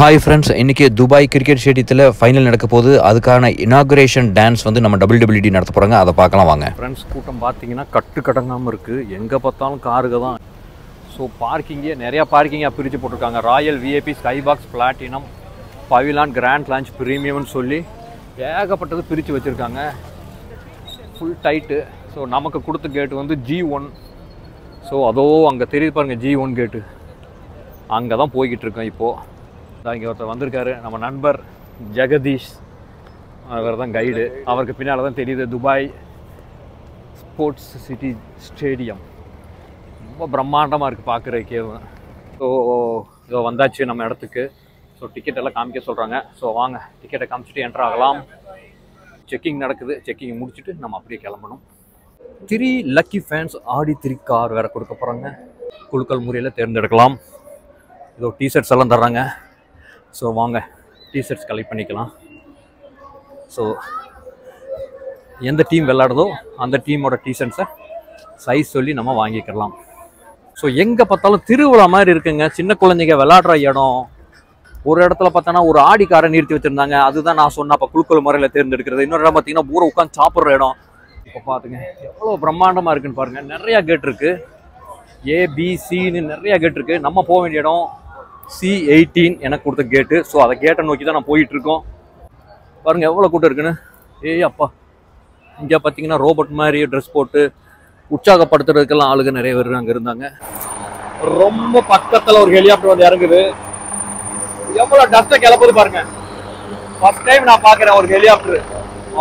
Hi friends இன்றைக்கி Dubai cricket ஸ்டேடியத்தில் final நடக்க போகுது. அதுக்கான இனாகுரேஷன் டான்ஸ் வந்து நம்ம டபிள்யூடபிள்யூடி நடத்த போகிறாங்க அதை பார்க்கலாம் வாங்க. ஃப்ரெண்ட்ஸ் கூட்டம் பார்த்தீங்கன்னா கட்டு கடங்காமல் இருக்குது எங்கே பார்த்தாலும் காருங்க தான். ஸோ பார்க்கிங்கே நிறையா பார்க்கிங்காக பிரித்து போட்டிருக்காங்க. Royal VIP sky box platinum pavilion grand lounge ப்ரீமியம்னு சொல்லி ஏகப்பட்டது பிரித்து வச்சுருக்காங்க. ஃபுல் டைட்டு ஸோ நமக்கு கொடுத்த கேட்டு வந்து ஜி ஒன் ஸோ அதோ அங்கே தெரியுது பாருங்கள் ஜி ஒன் கேட்டு அங்கே தான் போய்கிட்டு இருக்கோம் இப்போது இங்கே ஒருத்தர் வந்திருக்காரு. நம்ம நண்பர் ஜெகதீஷ் அவர் தான் கைடு அவருக்கு பின்னால் தான் தெரியுது துபாய் ஸ்போர்ட்ஸ் சிட்டி ஸ்டேடியம். ரொம்ப பிரம்மாண்டமாக இருக்குது பார்க்குறதுக்கே ஸோ இதோ வந்தாச்சு நம்ம இடத்துக்கு. ஸோ டிக்கெட் எல்லாம் காமிக்க சொல்கிறாங்க ஸோ வாங்க டிக்கெட்டை காமிச்சிட்டு என்ட்ரு ஆகலாம். செக்கிங் நடக்குது. செக்கிங் முடிச்சுட்டு நம்ம அப்படியே கிளம்பணும். Three lucky fans Audi three car வேறு கொடுக்க போகிறாங்க குழுக்கள் முறையில் தேர்ந்தெடுக்கலாம். இதோ டிஷர்ட்ஸ் எல்லாம் தர்றாங்க. ஸோ வாங்க டிஷர்ட்ஸ் கலெக்ட் பண்ணிக்கலாம். ஸோ எந்த டீம் விளாடுதோ அந்த டீமோட டிஷர்ட்ஸை சைஸ் சொல்லி நம்ம வாங்கிக்கலாம். ஸோ எங்கே பார்த்தாலும் திருவிழா மாதிரி இருக்குங்க. சின்ன குழந்தைங்க விளாடுற இடம். ஒரு இடத்துல பார்த்தோன்னா ஒரு ஆடிக்காரை நிறுத்தி வச்சுருந்தாங்க. அதுதான் நான் சொன்ன அப்போ குழுக்கள் முறையில் தேர்ந்தெடுக்கிறது. இன்னொரு இடம் பார்த்தீங்கன்னா ஊரை உட்காந்து சாப்பிட்ற இடம். இப்போ பார்த்துங்க எவ்வளோ பிரம்மாண்டமாக இருக்குன்னு பாருங்கள் நிறையா கேட் இருக்குது ஏபிசின்னு நிறையா கேட் இருக்குது நம்ம போக வேண்டிய இடம். சி எயிட்டீன் எனக்கு கொடுத்த கேட்டு ஸோ அதை கேட்டை நோக்கி தான் நான் போயிட்டுருக்கோம். இருக்கோம் எவ்வளோ கூட்டம் இருக்குன்னு. ஏய் அப்பா. இங்கே பார்த்தீங்கன்னா ரோபோட் மாதிரி ட்ரெஸ் போட்டு உற்சாகப்படுத்துறதுக்கெல்லாம் ஆளுங்க நிறைய பேர் அங்கே இருந்தாங்க. ரொம்ப பக்கத்தில் ஒரு ஹெலிகாப்டர் வந்து இறங்குது. எவ்வளோ டஸ்ட்டை கிளப்புது பாருங்க. ஃபர்ஸ்ட் டைம் நான் பார்க்குறேன் ஒரு ஹெலிகாப்டர்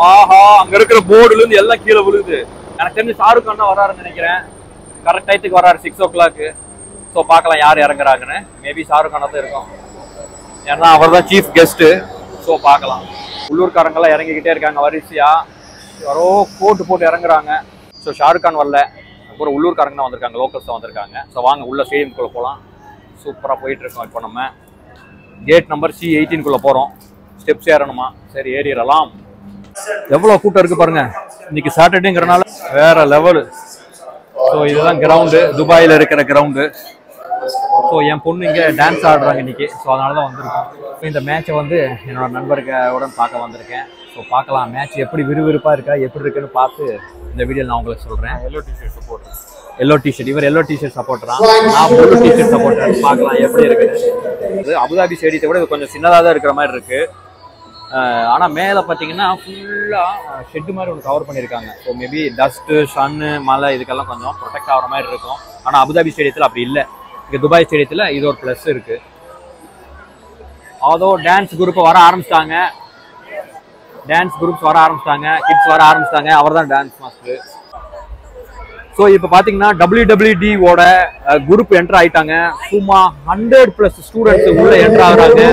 ஆஹா அங்கே இருக்கிற போர்டுலேருந்து எல்லாம் கீழே விழுகுது எனக்கு தெரிஞ்சு ஷாருக் கான் தான் வராருன்னு நினைக்கிறேன். கரெக்ட் டயத்துக்கு வராரு சிக்ஸ் ஓ கிளாக்கு ஸோ பார்க்கலாம் யார் இறங்குறாங்கன்னு. மேபி ஷாருக் கானாக தான் இருக்கும். ஏன்னா அவர் தான் சீஃப் கெஸ்ட்டு ஸோ பார்க்கலாம். உள்ளூர்காரங்கெல்லாம் இறங்கிக்கிட்டே இருக்காங்க. வரிசையாக யாரோ கோட்டு போட்டு இறங்குறாங்க. ஸோ ஷாருக் கான் வரல. அப்புறம் உள்ளூர்காரங்க தான் வந்திருக்காங்க. லோக்கல்ஸ் தான் வந்திருக்காங்க. ஸோ வாங்க உள்ள ஸ்டேடியம்குள்ளே போகலாம் சூப்பராக போயிட்டுருக்கோம் இப்போ நம்ம. கேட் நம்பர் சி எயிட்டீன்குள்ளே போகிறோம் ஸ்டெப்ஸ் ஏறணுமா? சரி ஏறிடலாம். எவ்வளோ கூட்டம் இருக்குது பாருங்கள் இன்னைக்கு சாட்டர்டேங்கிறனால வேறு லெவலு ஸோ இதுதான் கிரவுண்டு துபாயில் இருக்கிற கிரவுண்டு ஸோ என் பொண்ணு இங்கே டான்ஸ் ஆடுறாங்க இன்னைக்கு. ஸோ அதனால தான் வந்திருக்கோம் இந்த மேட்சை வந்து என்னோட நண்பர்களுடன் பார்க்க வந்திருக்கேன். ஸோ பார்க்கலாம். மேட்ச் எப்படி விறுவிறுப்பாக இருக்கா எப்படி இருக்குன்னு பார்த்து இந்த வீடியோ நான் உங்களுக்கு சொல்கிறேன் yellow T-shirt support yellow T-shirt இவர் எல்லோ டிஷர்ட் சப்போர்ட்றான் நான் ப்ளூ டிஷர்ட் சப்போர்ட் பார்க்கலாம். எப்படி இருக்குது? இது அபுதாபி ஸ்டேடியத்தை விட இது கொஞ்சம் சின்னதாக தான் இருக்கிற மாதிரி இருக்குது ஆனால் மேலே பார்த்தீங்கன்னா ஃபுல்லாக ஷெட்டு மாதிரி ஒன்று கவர் பண்ணியிருக்காங்க ஸோ மேபி டஸ்ட்டு சன்னு மழை இதுக்கெல்லாம் கொஞ்சம் ப்ரொடெக்ட் ஆகிற மாதிரி இருக்கும். ஆனால் அபுதாபி ஸ்டேடியத்தில் அப்படி இல்லை. இங்கே துபாய் ஸ்டேடியத்தில் இது ஒரு ப்ளஸ் இருக்குது அதோ டான்ஸ் குரூப்பை வர ஆரம்பிச்சிட்டாங்க. டான்ஸ் குரூப்ஸ் வர ஆரம்பிச்சிட்டாங்க. கிட்ஸ் வர ஆரம்பிச்சிட்டாங்க. அவர் தான் டான்ஸ் மாஸ்டர் ஸோ இப்போ பார்த்தீங்கன்னா டபிள்யூ ஓட குரூப் என்டர் ஆயிட்டாங்க. சும்மா ஹண்ட்ரட் ப்ளஸ் ஸ்டூடெண்ட்ஸ் உள்ளே என்டர் ஆகுறாங்க.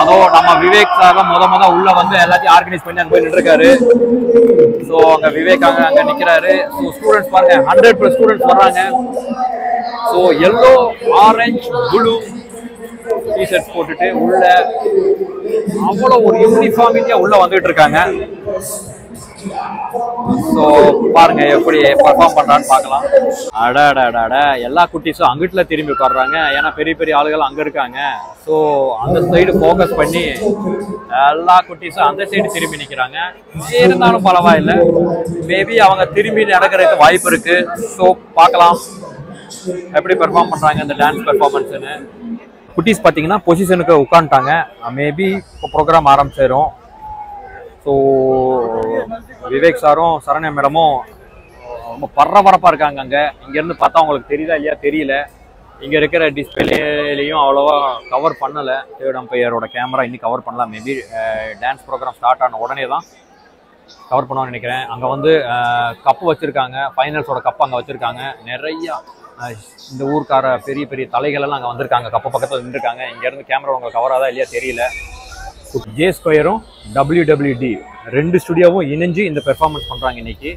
அதோ நம்ம விவேக் சார் தான் முத முத உள்ள வந்து எல்லாத்தையும் ஆர்கனைஸ் பண்ணி அங்கே போய் நின்றுருக்காரு. ஸோ அங்கே விவேக் அங்கே அங்கே நிற்கிறாரு ஸோ ஸ்டூடெண்ட்ஸ் பாருங்க ஹண்ட்ரட் ப்ளஸ் ஸ்டூடெண்ட்ஸ் வர்றாங்க. So yellow orange blue T-shirt போட்டுட்டு உள்ள அவ்வளோ ஒரு யூனிஃபார்மிட்டியாக உள்ள வந்துட்டு இருக்காங்க. ஸோ பாருங்க எப்படி பர்ஃபார்ம் பண்றான்னு பார்க்கலாம். அட அட அட அட. எல்லா குட்டீஸும் அங்கிட்டுல திரும்பி உட்காடுறாங்க ஏன்னா பெரிய பெரிய ஆளுகள் அங்கே இருக்காங்க. ஸோ அந்த சைடு ஃபோக்கஸ் பண்ணி எல்லா குட்டீஸும் அந்த சைடு திரும்பி நிற்கிறாங்க இருந்தாலும் பரவாயில்லை. மேபி அவங்க திரும்பி நடக்கிறதுக்கு வாய்ப்பு இருக்கு. ஸோ பார்க்கலாம். எப்படி பெர்ஃபார்ம் பண்ணுறாங்க இந்த டான்ஸ் பெர்ஃபார்மன்ஸ்னு குட்டீஸ் பார்த்தீங்கன்னா பொசிஷனுக்கு உட்காந்துட்டாங்க மேபி இப்போ ப்ரோக்ராம் ஆரம்பிச்சிடும் ஸோ விவேக் சாரும் சரண்யா மேடமும் ரொம்ப பரபரப்பாக இருக்காங்க அங்கே. இங்கேருந்து பார்த்தா அவங்களுக்கு தெரியுதா இல்லையா? தெரியல. இங்கே இருக்கிற டிஸ்பிளேலையும் அவ்வளோவா கவர் பண்ணலை. தேர்ட் அம்பையரோட கேமரா இன்னும் கவர் பண்ணலாம் மேபி டான்ஸ் ப்ரோக்ராம் ஸ்டார்ட் ஆன உடனே தான் கவர் பண்ணுவான்னு நினைக்கிறேன். அங்கே வந்து கப்பு வச்சுருக்காங்க. ஃபைனல்ஸோட கப்பு அங்கே வச்சுருக்காங்க. நிறையா இந்த ஊருக்கார பெரிய பெரிய தலைகளெல்லாம் அங்கே வந்திருக்காங்க. கப்ப பக்கத்தில் நின்றுருக்காங்க. இங்கேருந்து கேமரா உங்களுக்கு கவராதா இல்லையா தெரியல. ஜே ஸ்கொயரும் WWD ரெண்டு ஸ்டுடியோவும் இணைஞ்சு இந்த பெர்ஃபார்மன்ஸ் பண்ணுறாங்க இன்னைக்கு.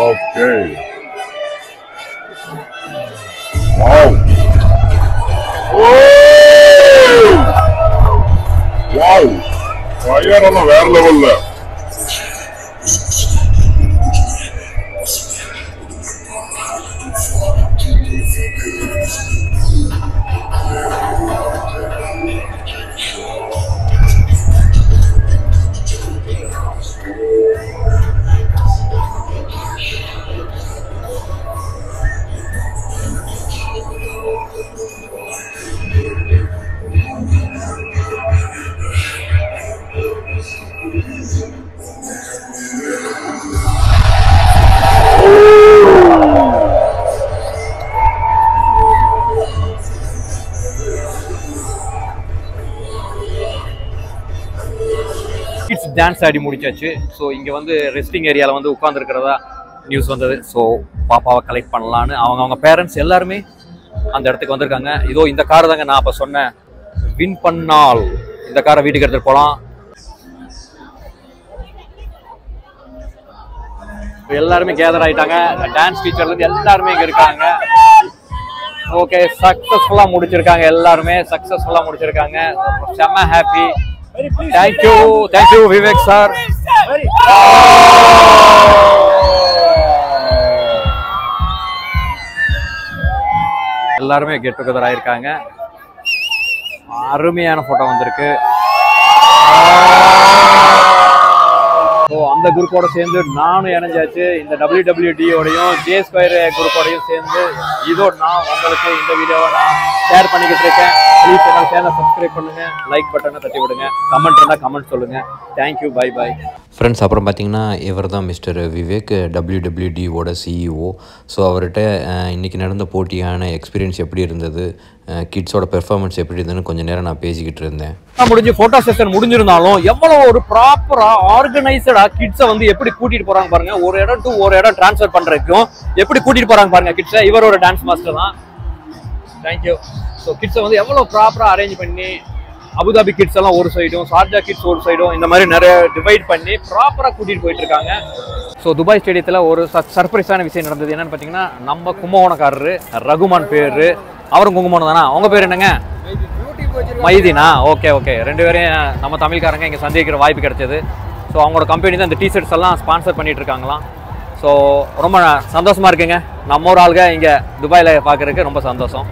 Okay. Wow. Wow. ஃபயர் எல்லாம் வேற லெவல்ல டான்ஸ் ஆடி முடிச்சாச்சு. ஸோ இங்கே வந்து ரெஸ்டிங் ஏரியாவில் வந்து உட்காந்துருக்கிறதா நியூஸ் வந்தது. ஸோ பாப்பாவை கலெக்ட் பண்ணலான்னு அவங்க அவங்க பேரண்ட்ஸ் எல்லாருமே அந்த இடத்துக்கு வந்திருக்காங்க. இதோ இந்த கார் தாங்க நான் அப்போ சொன்னேன். வின் பண்ணால் இந்த காரை வீட்டுக்கு எடுத்துகிட்டு போகலாம் எல்லாருமே கேதர் ஆகிட்டாங்க டான்ஸ் டீச்சர்லேருந்து எல்லாருமே இங்கே இருக்காங்க. ஓகே சக்ஸஸ்ஃபுல்லாக முடிச்சிருக்காங்க எல்லாருமே. சக்ஸஸ்ஃபுல்லாக முடிச்சிருக்காங்க. செம்ம happy thank you thank you Vivek sir எல்லாருமே கெட் டுகெதர் ஆயிருக்காங்க. அருமையான போட்டோ வந்திருக்கு. ஸோ அந்த குரூப்போட சேர்ந்து நானும் இணைஞ்சாச்சு. இந்த WWD ஓடையும் ஜே ஸ்கொயர் குரூப்போடையும் சேர்ந்து இதோ நான் உங்களுக்கு இந்த வீடியோவை நான் ஷேர் பண்ணிக்கிட்டு இருக்கேன். ப்ளீஸ் என்னோட சேனலை சப்ஸ்கிரைப் பண்ணுங்க லைக் பட்டனை தட்டி விடுங்க. கமெண்ட் இருந்தால் கமெண்ட் சொல்லுங்க. தேங்க்யூ பை பை ஃப்ரெண்ட்ஸ் அப்புறம் பார்த்தீங்கன்னா இவர் தான் மிஸ்டர் விவேக் டபிள்யூடபிள்யூடியோட சிஇஓ ஸோ அவர்கிட்ட அஹ், இன்னைக்கு நடந்த போட்டியான எக்ஸ்பீரியன்ஸ் எப்படி இருந்தது? கிட்ஸோட பெர்ஃபார்மன்ஸ் எப்படி இருந்ததுன்னு கொஞ்சம் நேரம் நான் பேசிக்கிட்டு இருந்தேன். முடிஞ்சு போட்டோ செஷன் முடிஞ்சிருந்தாலும் எவ்வளவு ஒரு ப்ராப்பரா ஆர்கனைஸ்டா கிட்ஸை வந்து எப்படி கூட்டிட்டு போறாங்க பாருங்க. ஒரு இடம் டு ஒரு இடம் டிரான்ஸ்ஃபர் பண்றதுக்கும் எப்படி கூட்டிட்டு போறாங்க பாருங்க கிட்ஸை இவர் ஒரு டான்ஸ் மாஸ்டர் தான். தேங்க்யூ ஸோ கிட்ஸை வந்து எவ்வளோ ப்ராப்பராக அரேஞ்ச் பண்ணி அபுதாபி கிட்ஸ் எல்லாம் ஒரு சைடும் சார்ஜா கிட்ஸ் ஒரு சைடும் இந்த மாதிரி நிறைய டிவைட் பண்ணி ப்ராப்பராக கூட்டிகிட்டு போயிட்டு இருக்காங்க. ஸோ துபாய் ஸ்டேடியத்தில் ஒரு சர்ப்ரைஸான விஷயம் நடந்தது என்னன்னு பார்த்தீங்கன்னா நம்ம கும்பகோணக்காரரு ரகுமான் பேர். அவரும் கும்பகோணம் தானா அவங்க பேர் என்னங்க? மைதினா? ஓகே ஓகே ரெண்டு பேரையும் நம்ம தமிழ்காரங்க இங்கே சந்திக்கிற வாய்ப்பு கிடைச்சது. ஸோ அவங்களோட கம்பெனி தான் இந்த டிஷர்ட்ஸ் எல்லாம் ஸ்பான்சர் பண்ணிட்டு இருக்காங்களாம். ஸோ ரொம்ப சந்தோஷமாக இருக்குங்க. நம்ம ஒரு ஆளுங்க இங்கே துபாயில் பார்க்குறதுக்கு ரொம்ப சந்தோஷம்.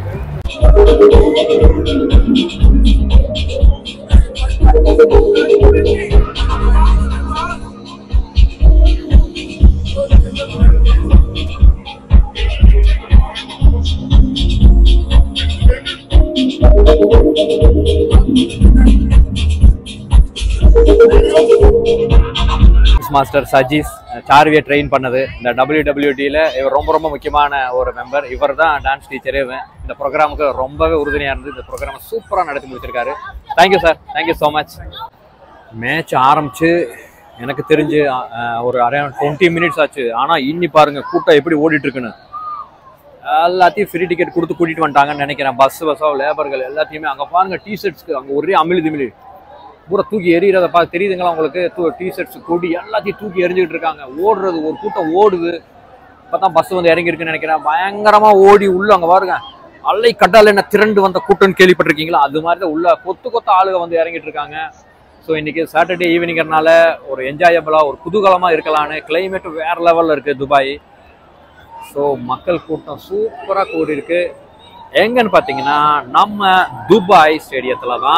மாஸ்டர் சஜீஸ் சார்வியை ட்ரெயின் பண்ணது. இந்த டபிள்யூடபிள்யூடியில் இவர் ரொம்ப ரொம்ப முக்கியமான ஒரு மெம்பர் இவர் தான் டான்ஸ் டீச்சரே இந்த ப்ரோக்ராமுக்கு ரொம்பவே உறுதுணையாக இருந்து இந்த ப்ரோக்ராமை சூப்பராக நடத்தி முடிச்சிருக்காரு. Thank you sir thank you so much match ஆரம்பிச்சு எனக்கு தெரிஞ்சு ஒரு அரை டுவெண்ட்டி மினிட்ஸ் ஆச்சு. ஆனால் இன்னி பாருங்கள் கூட்டம் எப்படி ஓடிட்டுருக்குன்னு. எல்லாத்தையும் ஃப்ரீ டிக்கெட் கொடுத்து கூட்டிகிட்டு வந்துட்டாங்கன்னு நினைக்கிறேன். பஸ் பஸ்ஸோ லேபர்கள் எல்லாத்தையுமே அங்கே பாருங்கள் டிஷர்ட்ஸ்க்கு அங்கே ஒரே அமிழி திமிழி பூரா தூக்கி எறிகிறத பார்த்து தெரியுதுங்களா உங்களுக்கு? டிஷர்ட்ஸ் கொடி எல்லாத்தையும் தூக்கி எறிஞ்சிக்கிட்டு இருக்காங்க. ஓடுறது ஒரு கூட்டம் ஓடுது. இப்போ தான் பஸ் வந்து இறங்கியிருக்குன்னு நினைக்கிறேன். பயங்கரமாக ஓடி உள்ள அங்கே பாருங்கள் அல்லை கட்டால் என்ன திரண்டு வந்த கூட்டம் கேள்விப்பட்டிருக்கீங்களா? அது மாதிரி தான் உள்ள கொத்து கொத்த ஆளுங்க வந்து இறங்கிட்டு இருக்காங்க ஸோ இன்றைக்கி சாட்டர்டே ஈவினிங்கிறனால ஒரு என்ஜாயபிளாக ஒரு குதூகலமாக இருக்கலான்னு கிளைமேட் வேறு லெவலில் இருக்குது துபாய். ஸோ மக்கள் கூட்டம் சூப்பராக கூடியிருக்கு. எங்கன்னு பார்த்தீங்கன்னா நம்ம துபாய் ஸ்டேடியத்தில் தான்